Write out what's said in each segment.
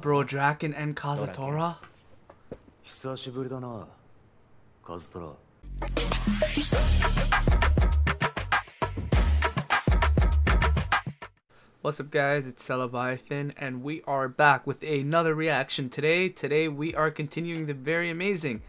Bro, Draken and up guys, it's Seleviathan and we are back with another reaction today. Today we are continuing the very amazing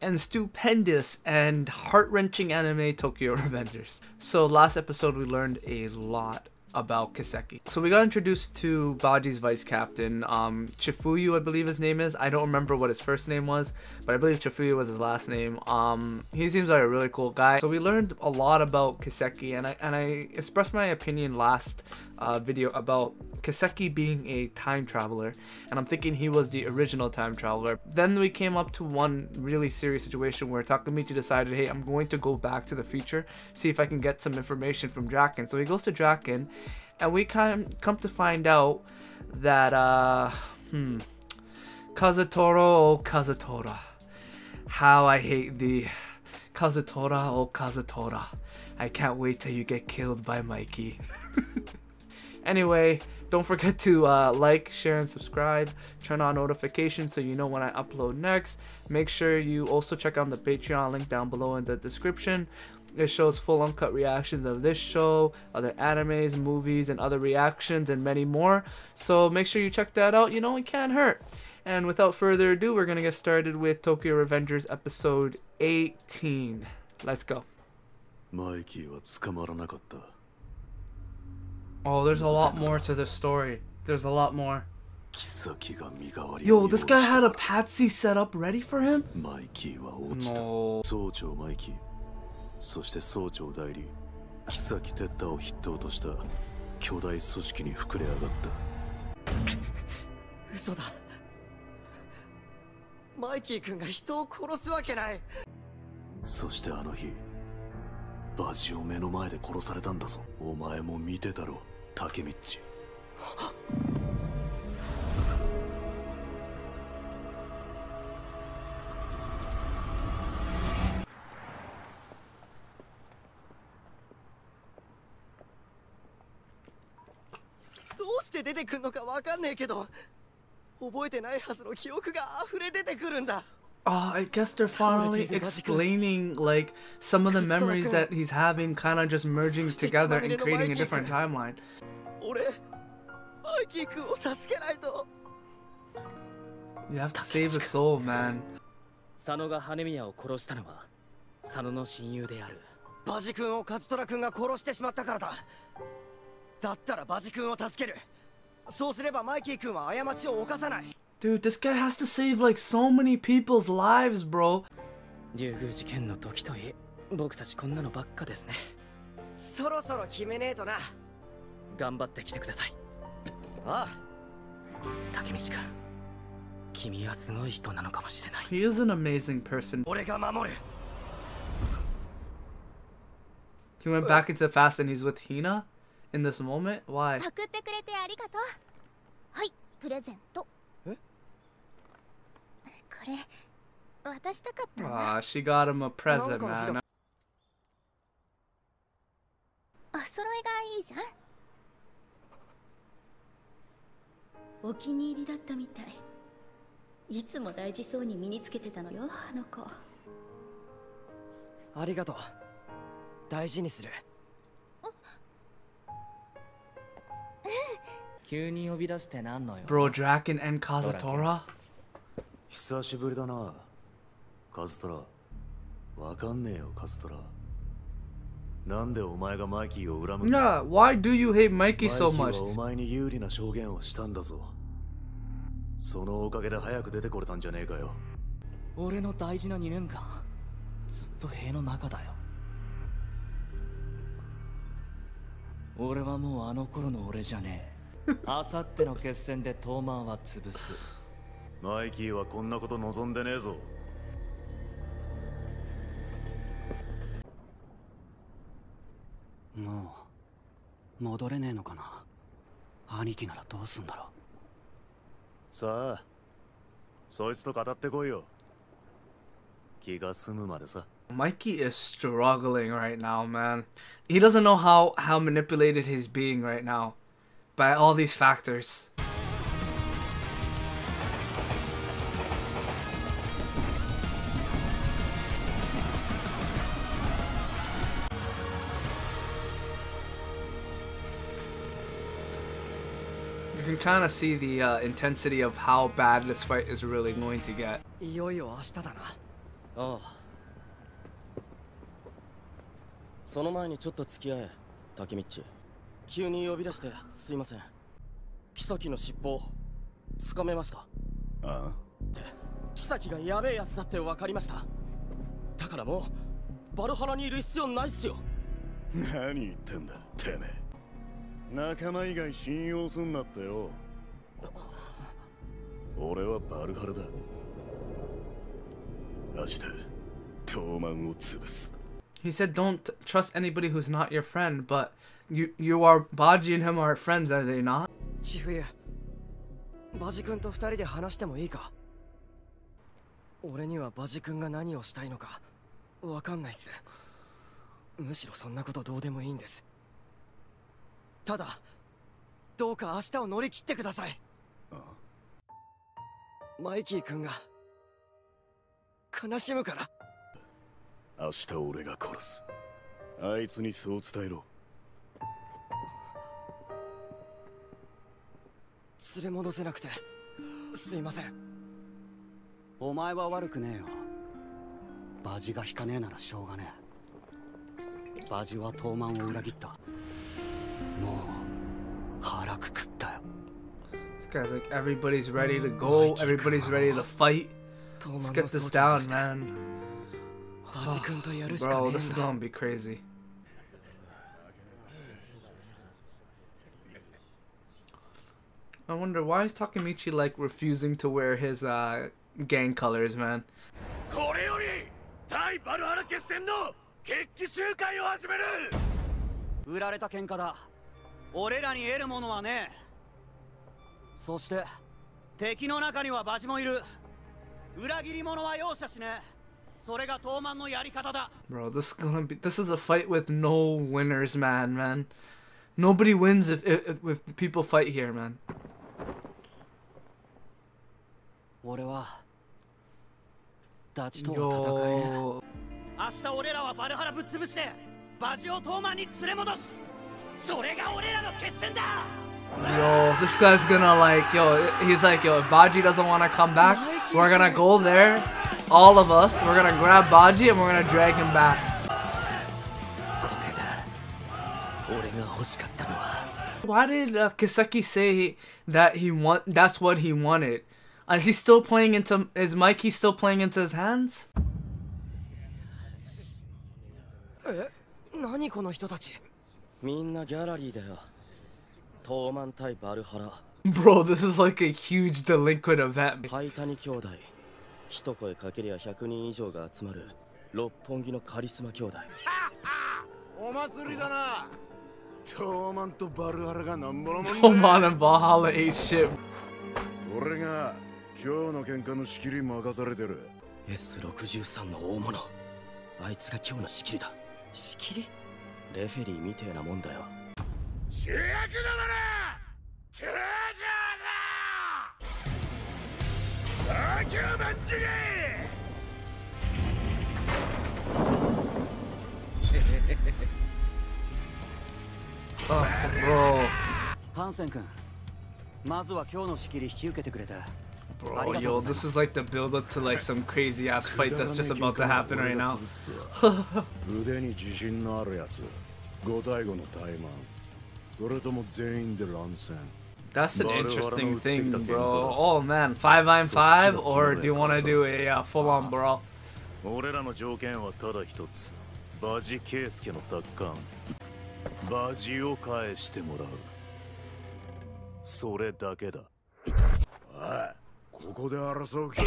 and stupendous and heart-wrenching anime Tokyo Revengers. So last episode we learned a lot about Kisaki. So we got introduced to Baji's vice captain, um, Chifuyu, I believe his name is. I don't remember what his first name was, but I believe Chifuyu was his last name. Um, he seems like a really cool guy. So we learned a lot about Kisaki, and I and I expressed my opinion last uh, video about Kisaki being a time traveler, and I'm thinking he was the original time traveler. Then we came up to one really serious situation where Takemichi decided, hey, I'm going to go back to the future, see if I can get some information from Draken. So he goes to Draken, and we come come to find out that uh, hmm, Kazutoro, oh Kazutora, how I hate thee, Kazutora, oh Kazutora. I can't wait till you get killed by Mikey. Anyway, don't forget to uh, like, share, and subscribe. Turn on notifications so you know when I upload next. Make sure you also check out the Patreon link down below in the description. It shows full uncut reactions of this show, other animes, movies, and other reactions, and many more. So make sure you check that out. You know, it can't hurt. And without further ado, we're going to get started with Tokyo Revengers episode 18. Let's go. マイキーは捕まらなかった Oh, there's a lot more to this story. There's a lot more. 妃が身代わり Yo, を this guy had a patsy set up ready for him? マイキーは落ちた No. 総長マイキーそして総長代理妃哲太を筆頭とした巨大組織に膨れ上がった嘘だマイキー君が人を殺すわけないそしてあの日バジを目の前で殺されたんだぞお前も見てたろタケミッチどうして出てくんのかわかんねえけど覚えてないはずの記憶が溢れ出てくるんだ。Oh, I guess they're finally explaining like some of the memories that he's having, kind of just merging together and creating a different timeline. 俺マイキー君を助けないと You have to save a soul, man. 佐野が羽宮を殺したのは佐野の親友であるバジ君をカズトラ君が殺してしまったからだだったらバジ君を助けるそうすればマイキー君は過ちを犯さない Dude, this guy has to save like so many people's lives, bro. 竜宮事件の時といい僕たちこんなのばっかですねそろそろ決めねえとな頑張ってきてくださいああ竹道君君はすごい人なのかもしれない He is an amazing person. 俺が守る He went back into the fast and he's with Hina in this moment. Why? 送ってくれてありがとうはいプレゼントえこ れ渡したかったんだ Ah, she got him a present, man. お揃いがいいじゃん。お気に入りだったみたい。いつも大事そうに身につけてたのよあの子。ありがとう。大事にする。急に呼び出してなんのよ。Bro, Draken and Kazutora? 久しぶりだな。カズトラ。わかんねえよカズトラ。なんでお前がマイキーを恨むんだ？Yeah, why do you hate Mikey so マ much? イキーはお前に有利な証言をしたんだぞ。そのおかげで早く出てこれたんじゃねえかよ。俺の大事な2年間ずっと塀の中だよ。俺はもうあの頃の俺じゃねえ。あさっての決戦で東満は潰すマイキーはこんなこと望んでねえぞもう戻れねえのかな兄貴ならどうすんだろさあそいつと語ってこいよ気が済むまでさ Mikey is struggling right now, man. He doesn't know how how manipulated he's being right now by all these factors. You can kind of see the uh, intensity of how bad this fight is really going to get. いよいよ明日だな。ああ。その前にちょっと付き合えタケミッチ。急に呼び出してすいません。妃の尻尾つかめました。ああ。妃がやべえやつだって分かりました。だからもうバルハラにいる必要ないっすよ。何言ってんだてめえ仲間以外信用すんなってよ。俺はバルハラだ。明日トーマンを潰す。He said don't trust anybody who's not your friend, but you you are Baji and him are friends, are they not? 千冬バジ君と二人で話してもいいか？俺にはバジ君が何をしたいのかわかんないっす。むしろそんなことどうでもいいんですただどうか明日を乗り切ってください。マイキー君が悲しむから。明日俺が殺す。あいつにそう伝えろ。連れ戻せなくてすいません。お前は悪くねえよ。バジが引かねえならしょうがねえ。バジは東満を裏切った This guy's like, everybody's ready to go, everybody's ready to fight. Let's get this down, man. Oh, bro, this is gonna be crazy. I wonder why is Takemichi like refusing to wear his uh, gang colors, man. 俺らに得るものはねえそして敵の中にはバジもいる裏切り者は容赦しねえそれが東満のやり方だ Bro, this is gonna be this is a fight with no winners, man, man. Nobody wins if if, if people fight here, man. 俺はダチとは戦えね明日俺らはバルハラぶっ潰してバジを東満に連れ戻す Yo, this guy's gonna like, yo, he's like, yo, if Baji doesn't want to come back, we're gonna go there, all of us, we're gonna grab Baji and we're gonna drag him back. Why did uh, Kisaki say that he want that's what he wanted? Is he still playing into is Mikey still playing into his hands? Eh? 何この人たちみんなギャラリーだよ東満対バルハラ Bro, this is like a huge delinquent event. ハイタニ兄弟一声かけりゃ100人以上が集まる六本木のカリスマ兄弟お祭りだなトーマンとバルハラがなんぼのもんだ Come on and Valhalla ate shit. 俺が今日の喧嘩の仕切り任されてる S63 の大物あいつが今日の仕切りだ仕切り レフェリーみてえなもんだよ。主役だな通常だ!東京マッチゲ Oh, bro. ハンセン君まずは今日の仕切り引き受けてくれて Bro, yo, this is like the build up to like some crazy ass fight that's just about to happen right now. 腕に自信のあるやつ5対5のタイマンそれとも全員で乱戦 That's an Bro, interesting bro, thing, take the bro. game, bro. Oh man, five on So, five, so, or so, do you want to so, do a uh, full on brawl? 俺らの条件はただ一つバジケイスケの奪還バジを返してもらうそれだけだおい ここで争う気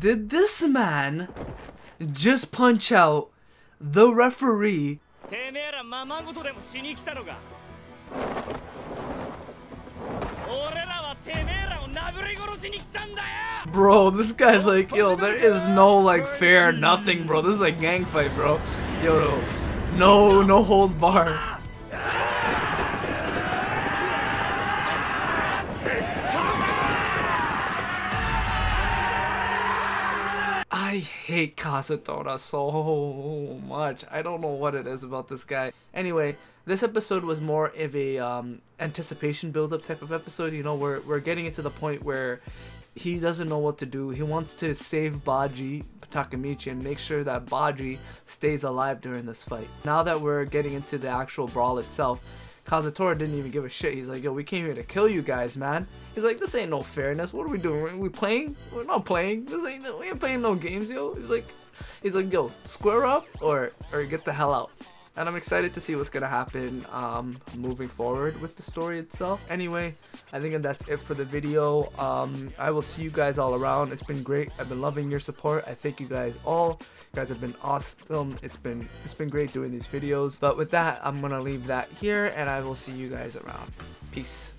Did this man just punch out the referee? てめえらままごとでもしに来たのか俺らはてめえらを殴り殺しに来たんだよ Bro, this guy's like, yo, there is no like fair nothing, bro. This is a gang fight, bro. Yo, no, no holds barred. I hate Kazutora so much. I don't know what it is about this guy. Anyway, this episode was more of a um, anticipation build-up type of episode. You know, we're we're getting it to the point where he doesn't know what to do. He wants to save Baji Takemichi and make sure that Baji stays alive during this fight. Now that we're getting into the actual brawl itself, Kazutora didn't even give a shit. He's like, yo, we came here to kill you guys, man. He's like, this ain't no fairness. What are we doing? Are we playing? We're not playing. This ain't we ain't playing no games, yo. He's like he's like, yo, square up or or get the hell out and I'm excited to see what's gonna happen um, moving forward with the story itself. Anyway, I think that's it for the video. Um, I will see you guys all around. It's been great. I've been loving your support. I thank you guys all. You guys have been awesome. It's been it's been great doing these videos. But with that, I'm gonna leave that here, and I will see you guys around. Peace.